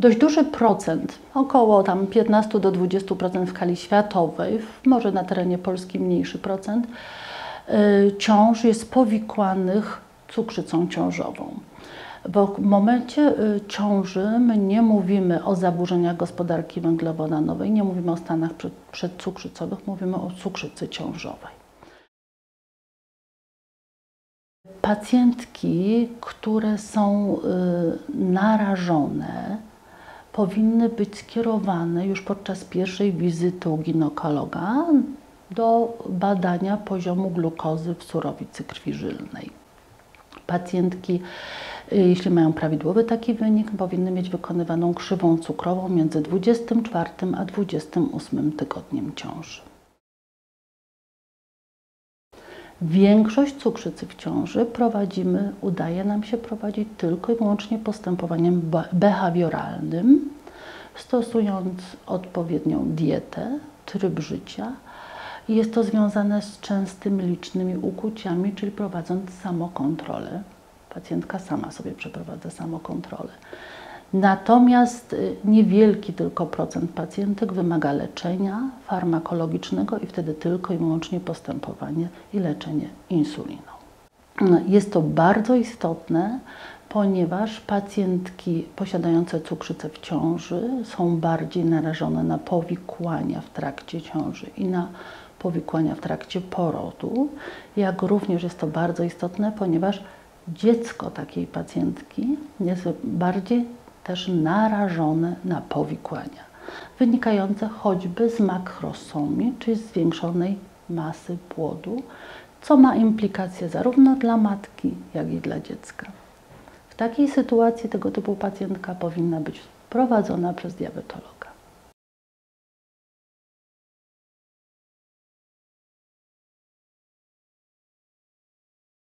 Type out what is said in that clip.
dość duży procent, około tam 15 do 20% w skali światowej, może na terenie Polski mniejszy procent, y, ciąż jest powikłanych cukrzycą ciążową. Bo w momencie y, ciąży my nie mówimy o zaburzeniach gospodarki węglowodanowej, nie mówimy o stanach przedcukrzycowych, mówimy o cukrzycy ciążowej. Pacjentki, które są y, narażone, powinny być skierowane już podczas pierwszej wizyty u ginekologa do badania poziomu glukozy w surowicy krwi żylnej. Pacjentki, y, jeśli mają prawidłowy taki wynik, powinny mieć wykonywaną krzywą cukrową między 24 a 28 tygodniem ciąży. Większość cukrzycy w ciąży prowadzimy, udaje nam się prowadzić tylko i wyłącznie postępowaniem behawioralnym, stosując odpowiednią dietę, tryb życia. Jest to związane z częstymi, licznymi ukłuciami, czyli prowadząc samokontrolę. Pacjentka sama sobie przeprowadza samokontrolę. Natomiast y, niewielki tylko procent pacjentek wymaga leczenia farmakologicznego i wtedy tylko i wyłącznie postępowanie i leczenie insuliną. No, jest to bardzo istotne, ponieważ pacjentki posiadające cukrzycę w ciąży są bardziej narażone na powikłania w trakcie ciąży i na powikłania w trakcie porodu, jak również jest to bardzo istotne, ponieważ dziecko takiej pacjentki jest bardziej też narażone na powikłania, wynikające choćby z makrosomii, czyli zwiększonej masy płodu, co ma implikacje zarówno dla matki, jak i dla dziecka. W takiej sytuacji tego typu pacjentka powinna być prowadzona przez diabetologa.